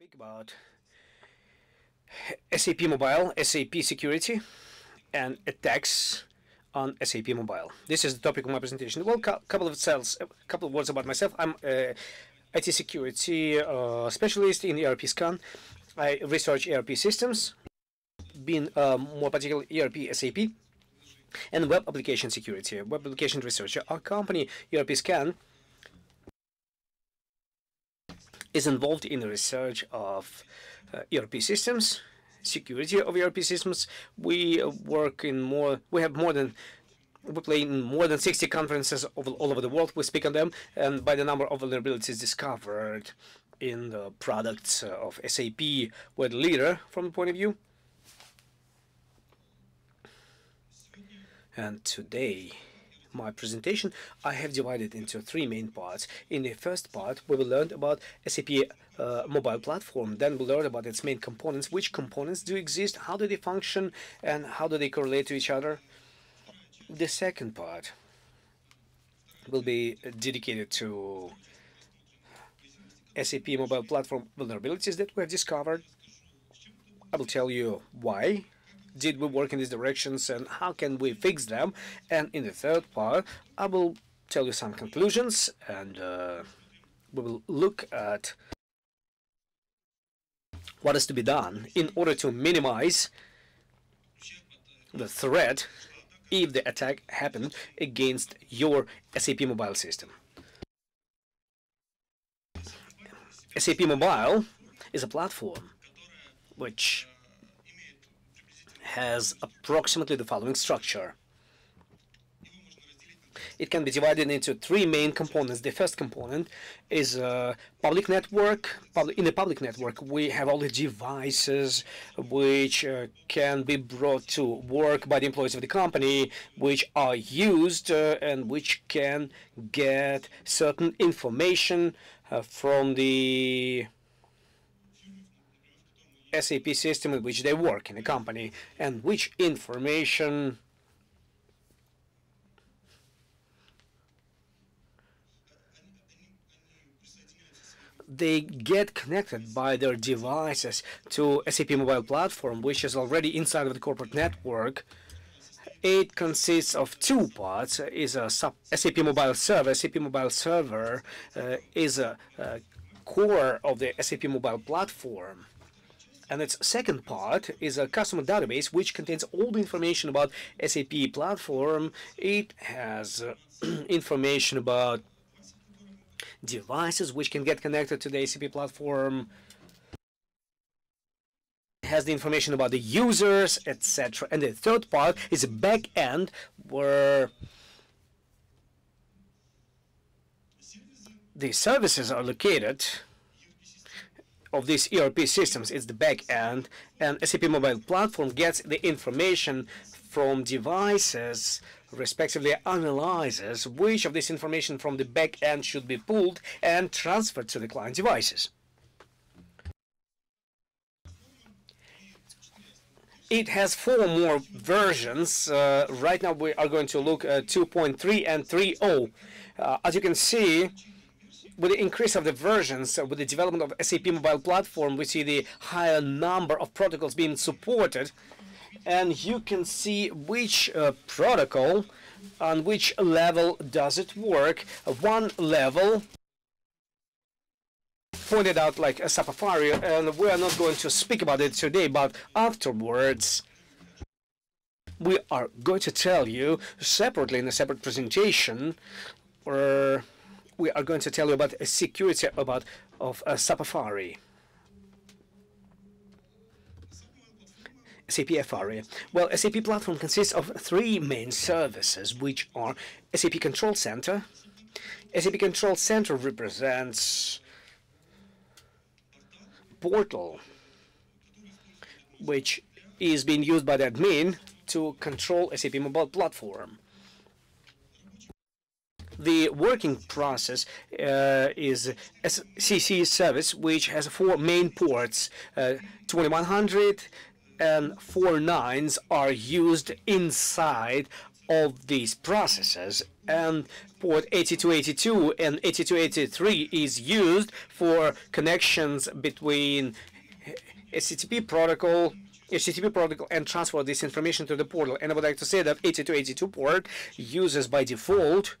speak about SAP Mobile, SAP Security, and attacks on SAP Mobile. This is the topic of my presentation. Well, a couple of cells, a couple of words about myself. I'm a IT security uh, specialist in ERP scan. I research ERP systems, being um, more particular ERP SAP, and web application security, web application researcher. Our company, ERP scan, is involved in the research of uh, ERP systems, security of ERP systems. We work in more, we have more than, we play in more than 60 conferences all, all over the world. We speak on them, and by the number of vulnerabilities discovered in the products of SAP, we're the leader from the point of view. And today, my presentation, I have divided into three main parts. In the first part, we will learn about SAP uh, mobile platform. Then we'll learn about its main components, which components do exist, how do they function, and how do they correlate to each other. The second part will be dedicated to SAP mobile platform vulnerabilities that we have discovered. I will tell you why did we work in these directions and how can we fix them? And in the third part, I will tell you some conclusions and uh, we will look at what is to be done in order to minimize the threat if the attack happened against your SAP mobile system. SAP Mobile is a platform which has approximately the following structure. It can be divided into three main components. The first component is a public network. in a public network, we have all the devices which uh, can be brought to work by the employees of the company, which are used uh, and which can get certain information uh, from the SAP system in which they work in a company and which information they get connected by their devices to SAP mobile platform, which is already inside of the corporate network. It consists of two parts. Is a SAP mobile server. SAP mobile server uh, is a, a core of the SAP mobile platform. And its second part is a customer database which contains all the information about SAP platform. It has uh, information about devices which can get connected to the SAP platform. It has the information about the users, etc. And the third part is a back end where the services are located of these ERP systems. It's the back end, and SAP Mobile Platform gets the information from devices, respectively analyzes which of this information from the back end should be pulled and transferred to the client devices. It has four more versions. Uh, right now we are going to look at 2.3 and 3.0. Uh, as you can see, with the increase of the versions, uh, with the development of SAP mobile platform, we see the higher number of protocols being supported. And you can see which uh, protocol on which level does it work. One level pointed out like a Sapphire, and we are not going to speak about it today, but afterwards we are going to tell you separately in a separate presentation or we are going to tell you about a security about of uh, Sapphire. SAP FRA. Well, SAP platform consists of three main services, which are SAP Control Center. SAP Control Center represents portal, which is being used by the admin to control SAP mobile platform the working process uh, is CC service, which has four main ports, uh, 2100 and four nines are used inside of these processes and port 8282 and 8283 is used for connections between HTTP protocol HTTP protocol and transfer this information to the portal. And I would like to say that 8282 port uses by default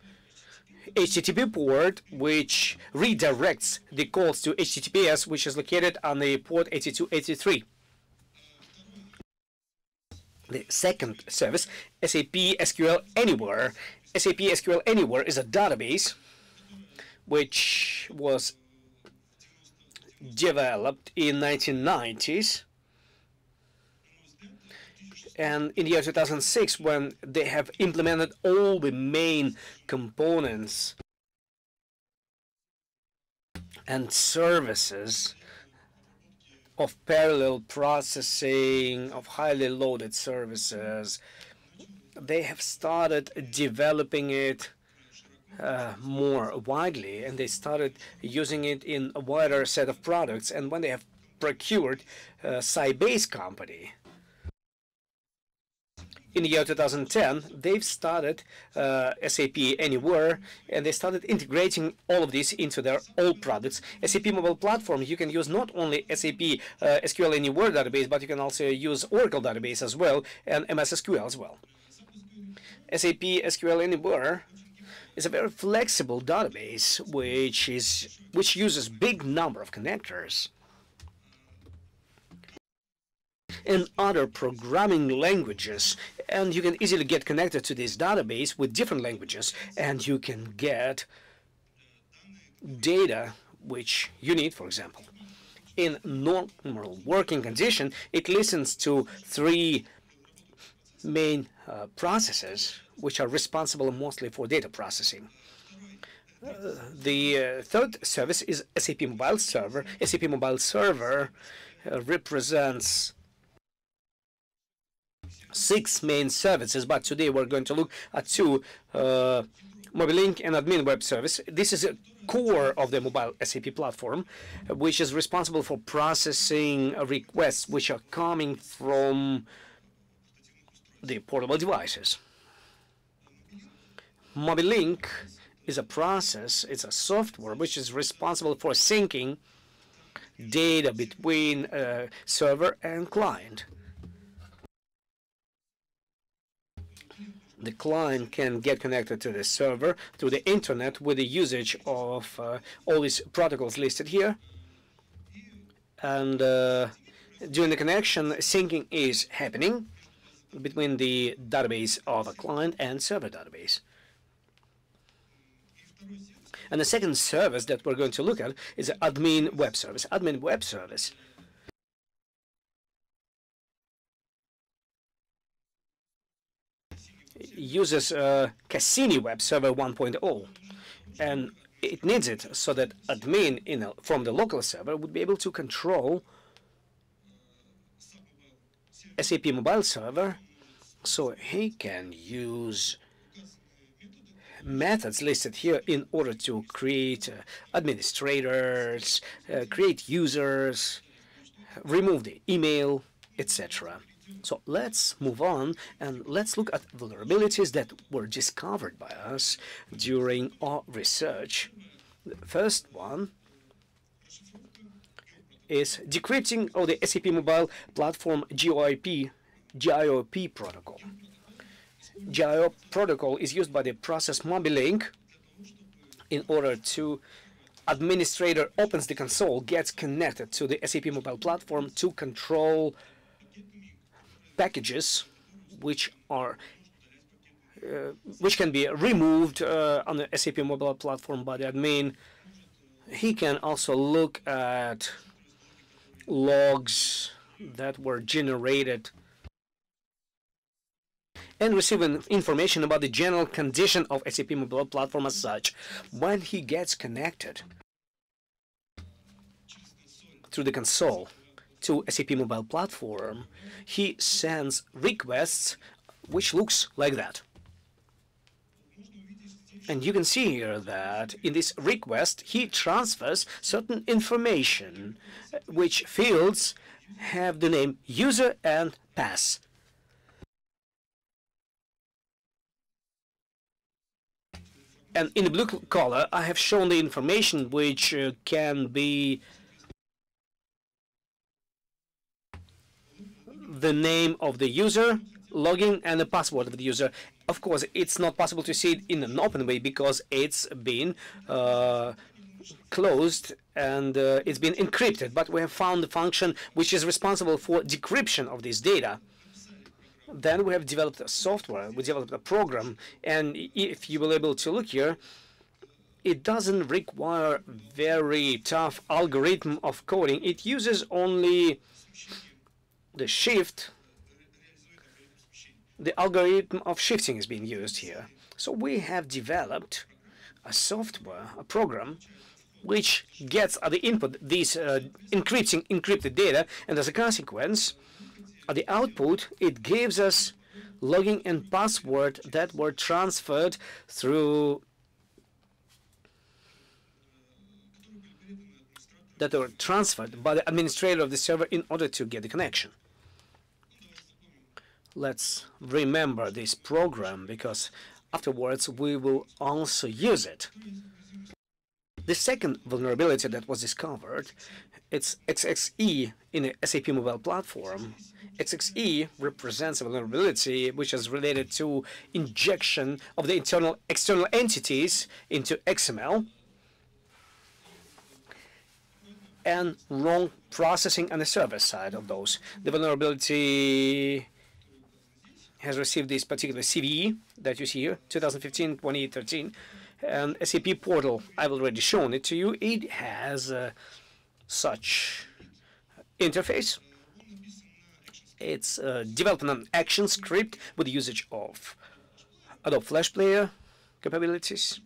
HTTP port, which redirects the calls to HTTPS, which is located on the port 8283. The second service, SAP SQL Anywhere. SAP SQL Anywhere is a database which was developed in 1990s and in the year 2006 when they have implemented all the main components and services of parallel processing of highly loaded services they have started developing it uh, more widely and they started using it in a wider set of products. And when they have procured a Sybase company in the year 2010, they've started uh, SAP Anywhere, and they started integrating all of this into their old products. SAP Mobile Platform, you can use not only SAP uh, SQL Anywhere database, but you can also use Oracle database as well, and MS SQL as well. SAP SQL Anywhere is a very flexible database, which is which uses big number of connectors and other programming languages. And you can easily get connected to this database with different languages, and you can get data which you need, for example. In normal working condition, it listens to three main uh, processes which are responsible mostly for data processing. Uh, the uh, third service is SAP Mobile Server. SAP Mobile Server uh, represents six main services, but today we're going to look at two, uh, Mobilink and Admin Web Service. This is a core of the mobile SAP platform, which is responsible for processing requests which are coming from the portable devices. Mobilink is a process, it's a software which is responsible for syncing data between uh, server and client. The client can get connected to the server through the internet with the usage of uh, all these protocols listed here. And uh, during the connection, syncing is happening between the database of a client and server database. And the second service that we're going to look at is admin web service. Admin web service uses uh, Cassini Web Server 1.0, and it needs it so that admin in a, from the local server would be able to control SAP Mobile Server, so he can use methods listed here in order to create uh, administrators, uh, create users, remove the email, etc. So let's move on and let's look at vulnerabilities that were discovered by us during our research. The first one is decrypting of the SAP Mobile Platform GOIP, GIOP protocol. GIOP protocol is used by the process Mobilink in order to administrator opens the console, gets connected to the SAP Mobile Platform to control packages which are uh, which can be removed uh, on the SAP mobile platform by the admin. He can also look at logs that were generated and receiving information about the general condition of SAP mobile platform as such when he gets connected through the console to SAP mobile platform, he sends requests which looks like that. And you can see here that in this request, he transfers certain information, which fields have the name user and pass. And in the blue color, I have shown the information which uh, can be the name of the user, login, and the password of the user. Of course, it's not possible to see it in an open way because it's been uh, closed and uh, it's been encrypted, but we have found the function which is responsible for decryption of this data. Then we have developed a software, we developed a program, and if you will able to look here, it doesn't require very tough algorithm of coding. It uses only the shift, the algorithm of shifting is being used here. So we have developed a software, a program, which gets at the input these uh, encrypting encrypted data, and as a consequence, at the output, it gives us login and password that were transferred through that were transferred by the administrator of the server in order to get the connection. Let's remember this program because afterwards we will also use it. The second vulnerability that was discovered, it's XXE in the SAP mobile platform. XXE represents a vulnerability which is related to injection of the internal external entities into XML and wrong processing on the server side of those. The vulnerability has received this particular CVE that you see here, 2015-2013, and SAP portal, I've already shown it to you. It has uh, such interface. It's uh, development an action script with usage of Adobe Flash Player capabilities.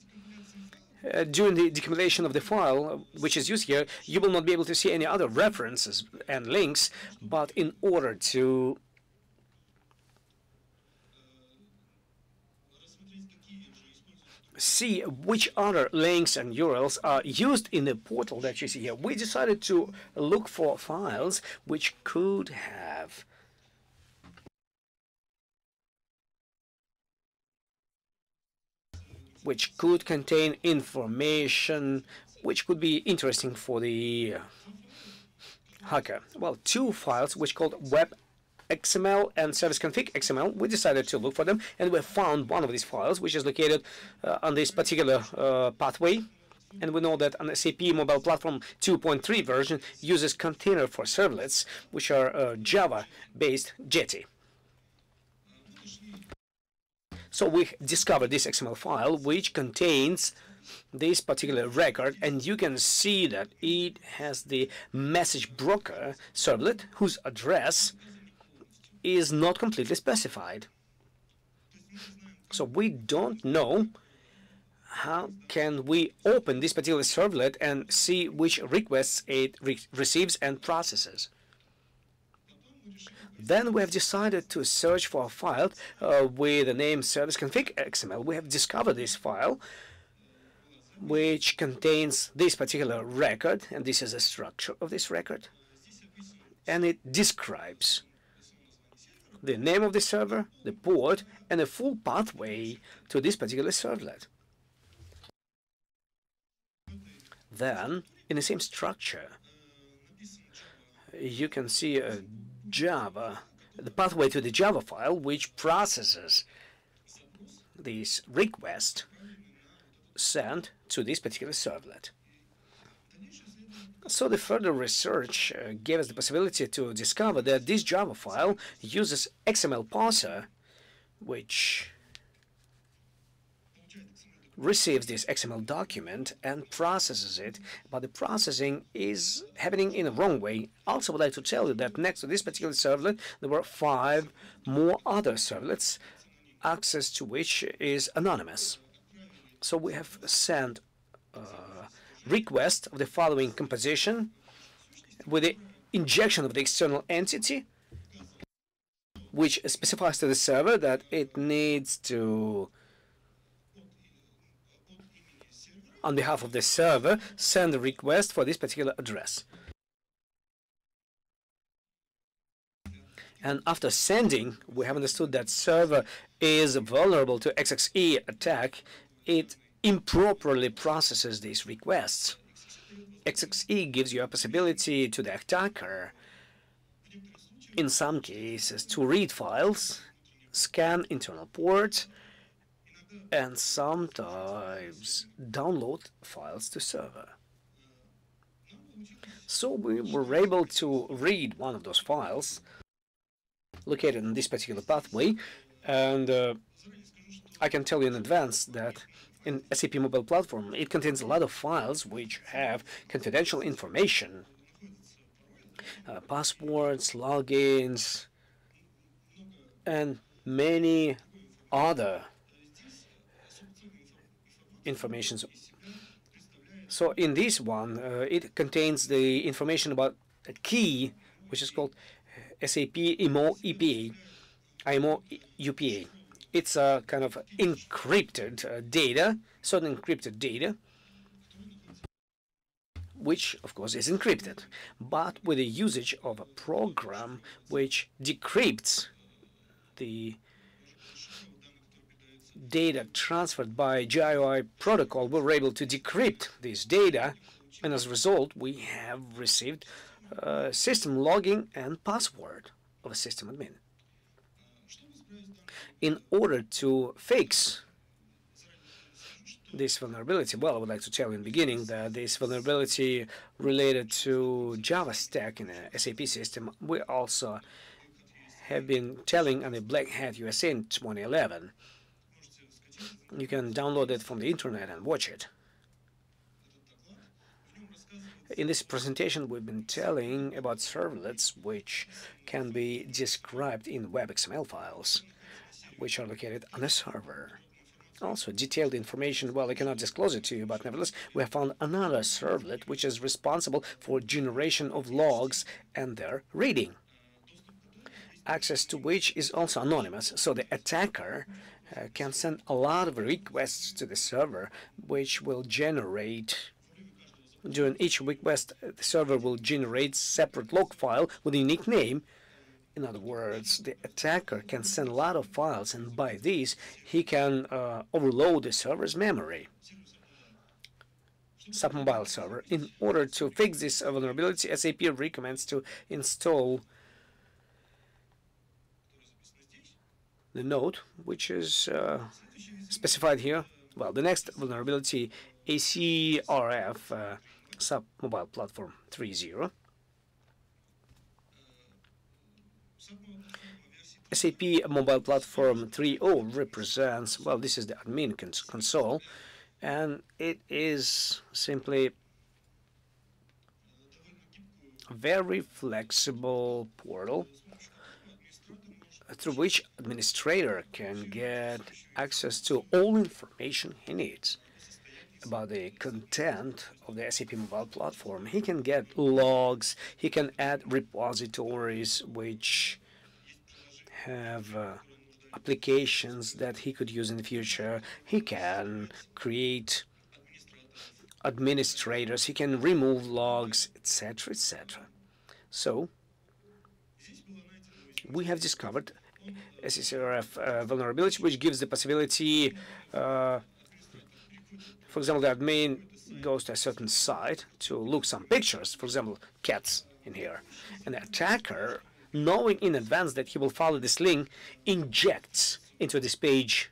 Uh, during the decumulation of the file, which is used here, you will not be able to see any other references and links, but in order to see which other links and URLs are used in the portal that you see here. We decided to look for files which could have which could contain information which could be interesting for the hacker. Well, two files which called web XML and service config XML, we decided to look for them, and we found one of these files, which is located uh, on this particular uh, pathway. And we know that an SAP Mobile Platform 2.3 version uses container for servlets, which are uh, Java-based Jetty. So we discovered this XML file, which contains this particular record, and you can see that it has the message broker servlet, whose address is not completely specified. So we don't know how can we open this particular servlet and see which requests it re receives and processes. Then we have decided to search for a file uh, with the name service config XML. We have discovered this file which contains this particular record, and this is the structure of this record. And it describes the name of the server, the port, and a full pathway to this particular servlet. Then, in the same structure, you can see a Java, the pathway to the Java file, which processes this request sent to this particular servlet. So the further research uh, gave us the possibility to discover that this Java file uses XML parser, which receives this XML document and processes it, but the processing is happening in the wrong way. Also, would like to tell you that next to this particular servlet, there were five more other servlets, access to which is anonymous. So we have sent uh, request of the following composition with the injection of the external entity, which specifies to the server that it needs to, on behalf of the server, send a request for this particular address. And after sending, we have understood that server is vulnerable to XXE attack. It improperly processes these requests. XXE gives you a possibility to the attacker, in some cases, to read files, scan internal ports, and sometimes download files to server. So we were able to read one of those files located in this particular pathway and uh, I can tell you in advance that in SAP mobile platform. It contains a lot of files which have confidential information. Uh, passwords logins and many other informations. So in this one, uh, it contains the information about a key, which is called SAP IMO EPA, IMO UPA. It's a kind of encrypted uh, data, certain encrypted data, which of course is encrypted, but with the usage of a program which decrypts the data transferred by GUI protocol, we were able to decrypt this data, and as a result, we have received uh, system login and password of a system admin. In order to fix this vulnerability, well, I would like to tell you in the beginning that this vulnerability related to Java stack in a SAP system, we also have been telling on the Black Hat USA in 2011. You can download it from the internet and watch it. In this presentation, we've been telling about servlets which can be described in web XML files, which are located on a server. Also, detailed information, well, I cannot disclose it to you, but nevertheless, we have found another servlet which is responsible for generation of logs and their reading, access to which is also anonymous, so the attacker uh, can send a lot of requests to the server, which will generate during each request, uh, the server will generate separate log file with a unique name. In other words, the attacker can send a lot of files, and by these, he can uh, overload the server's memory. Submobile server. In order to fix this vulnerability, SAP recommends to install the node, which is uh, specified here. Well, the next vulnerability, ACRF uh, SAP mobile platform 3.0. SAP mobile platform 3.0 represents, well, this is the admin cons console, and it is simply a very flexible portal through which administrator can get access to all information he needs about the content of the SAP mobile platform. He can get logs, he can add repositories which have uh, applications that he could use in the future. He can create administrators, he can remove logs, etc., etc. So, we have discovered SCRF uh, vulnerability, which gives the possibility, uh, for example, the admin goes to a certain site to look some pictures, for example, cats in here, and the attacker, knowing in advance that he will follow this link, injects into this page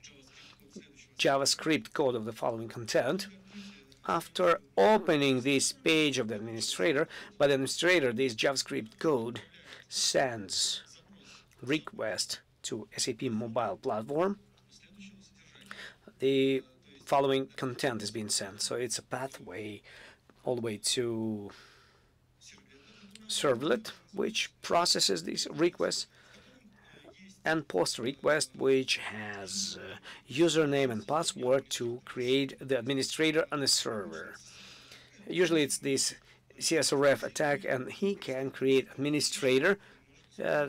JavaScript code of the following content. After opening this page of the administrator, by the administrator, this JavaScript code sends request to SAP mobile platform, the following content is being sent. So it's a pathway all the way to servlet, which processes these requests, and post request, which has uh, username and password to create the administrator on the server. Usually it's this CSRF attack, and he can create administrator uh,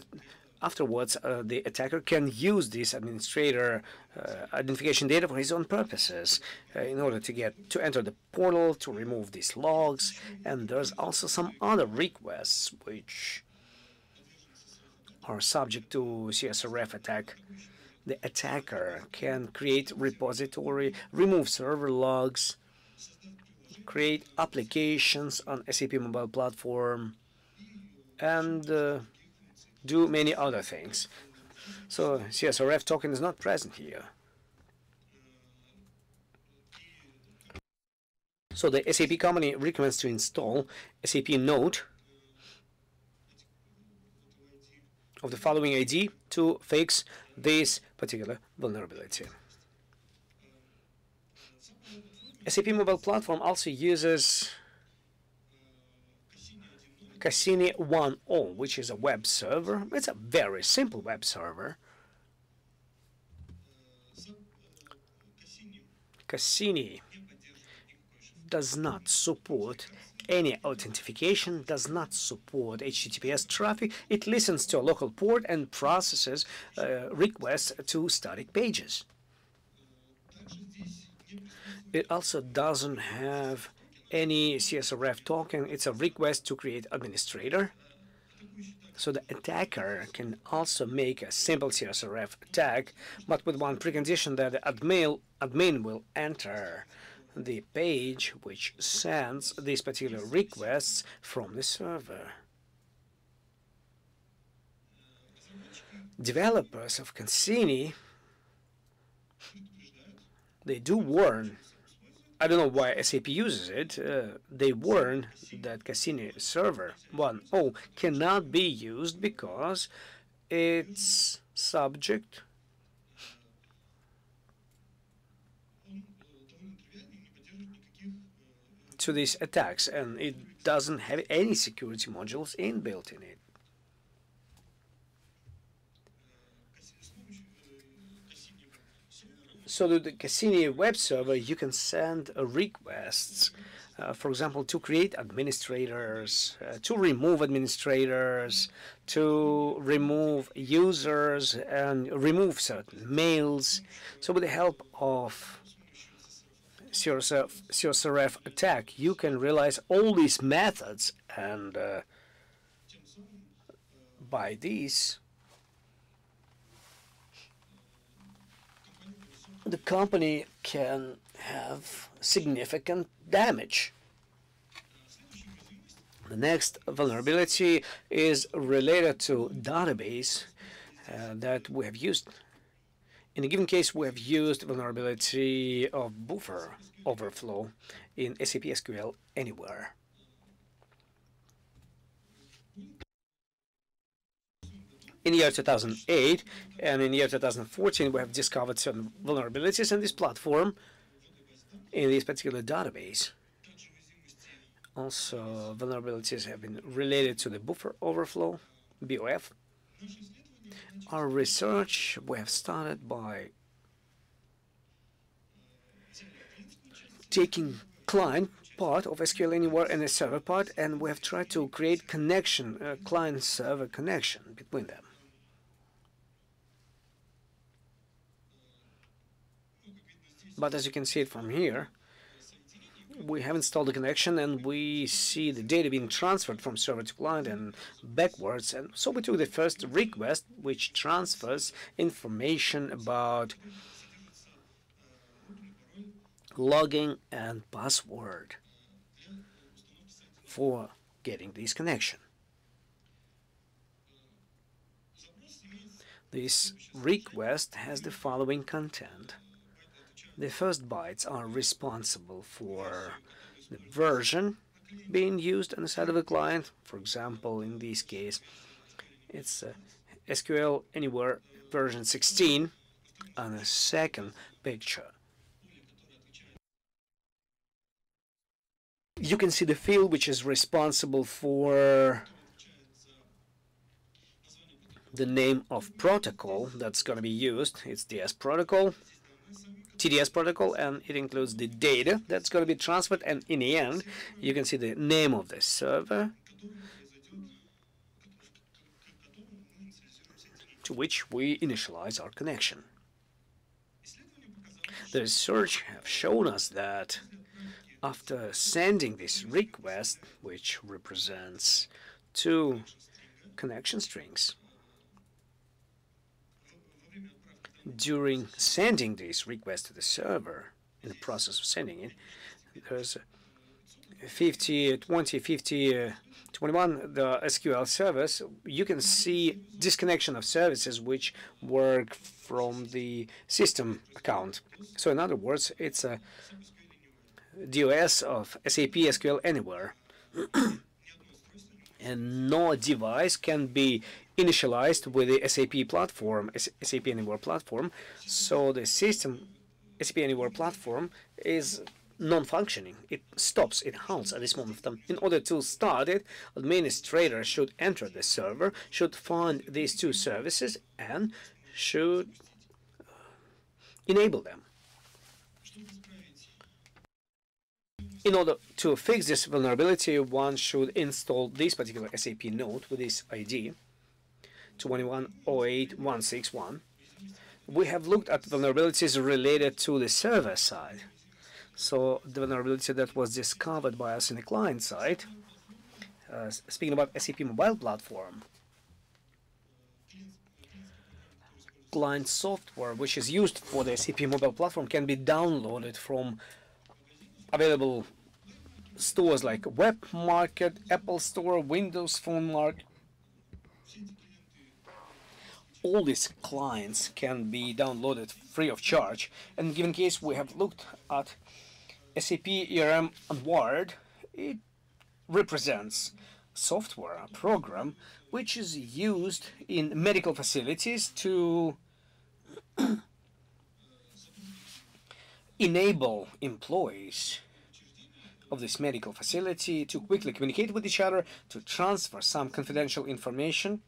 Afterwards, uh, the attacker can use this administrator uh, identification data for his own purposes uh, in order to get to enter the portal, to remove these logs, and there's also some other requests which are subject to CSRF attack. the attacker can create repository, remove server logs, create applications on SAP mobile platform, and uh, do many other things. So CSRF token is not present here. So the SAP company recommends to install SAP Note of the following ID to fix this particular vulnerability. SAP Mobile Platform also uses Cassini 1.0, which is a web server. It's a very simple web server. Cassini does not support any authentication, does not support HTTPS traffic. It listens to a local port and processes uh, requests to static pages. It also doesn't have any CSRF token. It's a request to create administrator. So the attacker can also make a simple CSRF attack, but with one precondition that the admin, admin will enter the page which sends these particular requests from the server. Developers of Cassini, they do warn, I don't know why SAP uses it, uh, they warn that Cassini server 1.0 cannot be used because it's subject to these attacks and it doesn't have any security modules inbuilt in it. So to the Cassini web server, you can send uh, requests, uh, for example, to create administrators, uh, to remove administrators, to remove users, and remove certain mails. So with the help of CSRF attack, you can realize all these methods and uh, by these the company can have significant damage. The next vulnerability is related to database uh, that we have used in a given case, we have used vulnerability of buffer overflow in SAP SQL Anywhere. In the year 2008 and in the year 2014, we have discovered certain vulnerabilities in this platform, in this particular database. Also, vulnerabilities have been related to the buffer overflow, BOF, our research, we have started by taking client part of SQL Anywhere and a server part, and we have tried to create connection, a client-server connection between them. But as you can see it from here, we have installed the connection and we see the data being transferred from server to client and backwards. And so we took the first request, which transfers information about login and password for getting this connection. This request has the following content. The first bytes are responsible for the version being used on the side of the client. For example, in this case, it's uh, SQL Anywhere version 16 on the second picture. You can see the field which is responsible for the name of protocol that's going to be used. It's DS protocol. TDS protocol and it includes the data that's going to be transferred and in the end you can see the name of the server to which we initialize our connection. The research have shown us that after sending this request, which represents two connection strings, during sending this request to the server, in the process of sending it, there's 50, 20, 50, uh, 21, the SQL service, you can see disconnection of services which work from the system account. So in other words, it's a DOS of SAP SQL Anywhere. and no device can be initialized with the SAP platform, SAP Anywhere platform. So the system, SAP Anywhere platform, is non-functioning. It stops, it halts at this moment of time. In order to start it, administrator should enter the server, should find these two services, and should uh, enable them. In order to fix this vulnerability, one should install this particular SAP node with this ID, 2108161. We have looked at vulnerabilities related to the server side. So the vulnerability that was discovered by us in the client side, uh, speaking about SAP mobile platform, client software which is used for the SAP mobile platform can be downloaded from available stores like Web Market, Apple Store, Windows Phone Market. All these clients can be downloaded free of charge. And given case we have looked at SAP ERM Unwired, it represents software, a program, which is used in medical facilities to enable employees of this medical facility to quickly communicate with each other, to transfer some confidential information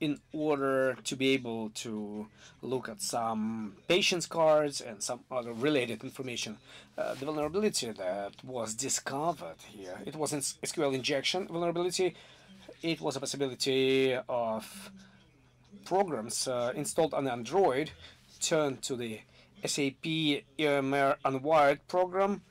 in order to be able to look at some patient's cards and some other related information. Uh, the vulnerability that was discovered here, it wasn't SQL injection vulnerability, it was a possibility of programs uh, installed on Android turned to the SAP EMR Unwired program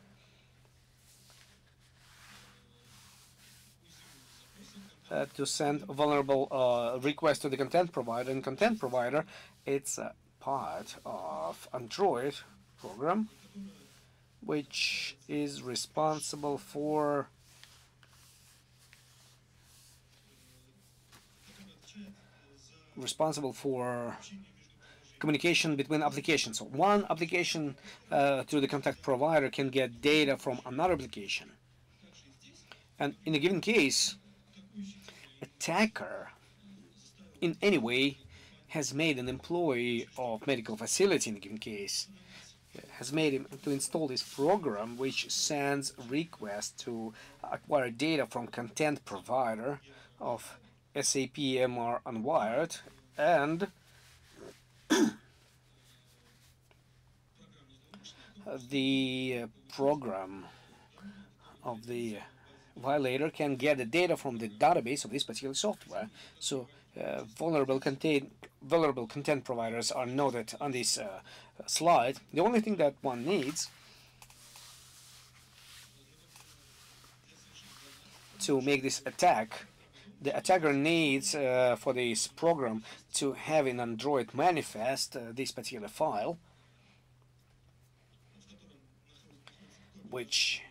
uh, to send vulnerable uh, request to the content provider. And content provider, it's a part of Android program, which is responsible for responsible for communication between applications. So one application uh, to the contact provider can get data from another application. And in a given case, attacker in any way has made an employee of medical facility in a given case has made him to install this program which sends requests to acquire data from content provider of SAP MR Unwired and the uh, program of the violator can get the data from the database of this particular software. So uh, vulnerable content vulnerable content providers are noted on this uh, slide. The only thing that one needs to make this attack, the attacker needs uh, for this program to have in Android manifest uh, this particular file, which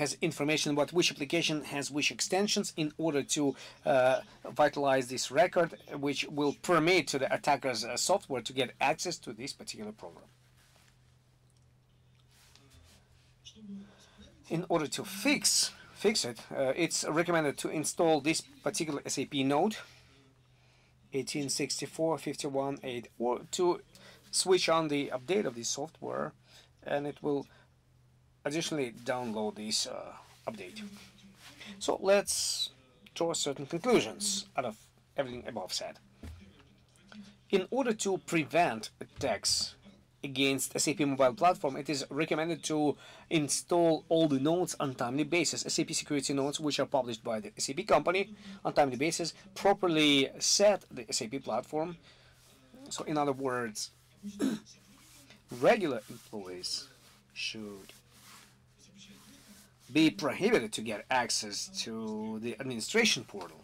has information about which application has which extensions in order to uh, vitalize this record, which will permit to the attacker's uh, software to get access to this particular program. In order to fix fix it, uh, it's recommended to install this particular SAP node 1864.51.8 or to switch on the update of this software and it will additionally download this uh, update. So let's draw certain conclusions out of everything above said. In order to prevent attacks against SAP mobile platform, it is recommended to install all the nodes on timely basis. SAP security nodes, which are published by the SAP company on timely basis, properly set the SAP platform. So in other words, regular employees should be prohibited to get access to the administration portal.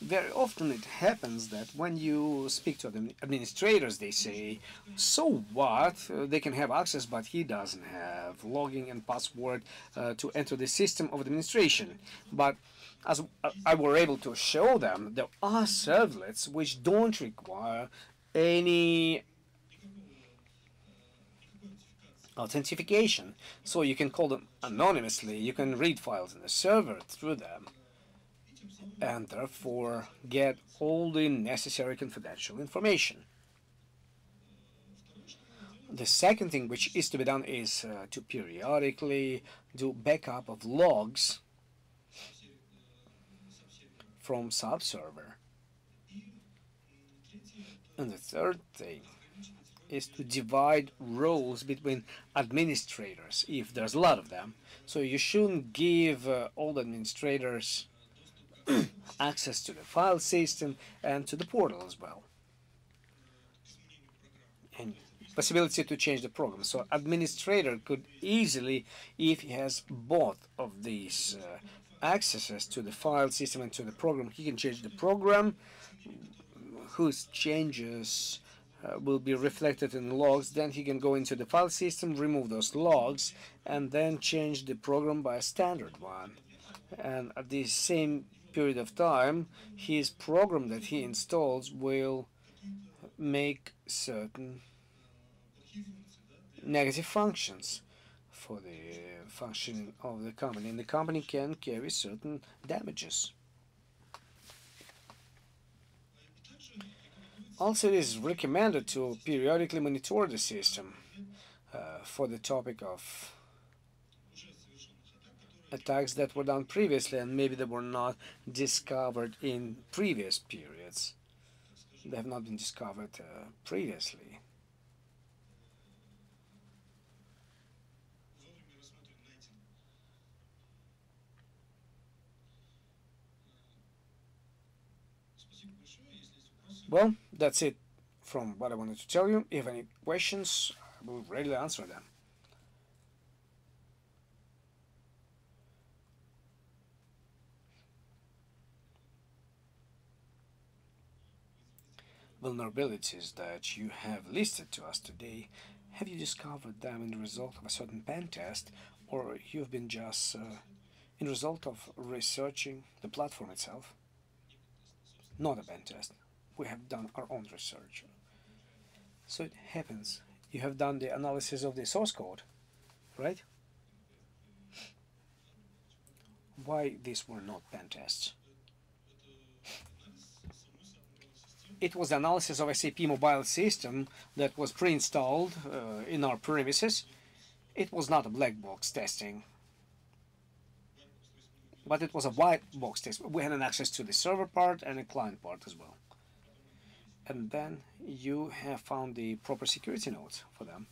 very often it happens that when you speak to the administrators, they say, so what? Uh, they can have access, but he doesn't have login and password uh, to enter the system of administration. But as I were able to show them, there are servlets which don't require any authentication. So you can call them anonymously, you can read files in the server through them and therefore get all the necessary confidential information. The second thing which is to be done is uh, to periodically do backup of logs from subserver. And the third thing is to divide roles between administrators, if there's a lot of them. So you shouldn't give uh, all administrators access to the file system and to the portal as well. And possibility to change the program. So administrator could easily, if he has both of these uh, accesses to the file system and to the program, he can change the program whose changes uh, will be reflected in logs. Then he can go into the file system, remove those logs, and then change the program by a standard one. And at the same period of time, his program that he installs will make certain negative functions for the functioning of the company, and the company can carry certain damages. Also, it is recommended to periodically monitor the system uh, for the topic of attacks that were done previously and maybe they were not discovered in previous periods. They have not been discovered uh, previously. Well, that's it from what I wanted to tell you. If any questions, I will readily answer them. vulnerabilities that you have listed to us today, have you discovered them in the result of a certain pen test, or you've been just uh, in result of researching the platform itself? Not a pen test. We have done our own research. So it happens. You have done the analysis of the source code, right? Why these were not pen tests? it was analysis of SAP mobile system that was pre-installed uh, in our premises. It was not a black box testing, but it was a white box test. We had an access to the server part and the client part as well. And then you have found the proper security notes for them.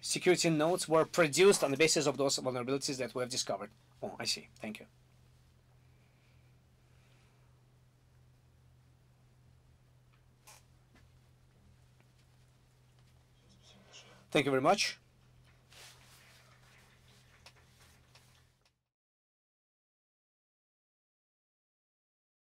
Security notes were produced on the basis of those vulnerabilities that we have discovered. Oh, I see. Thank you. Thank you very much.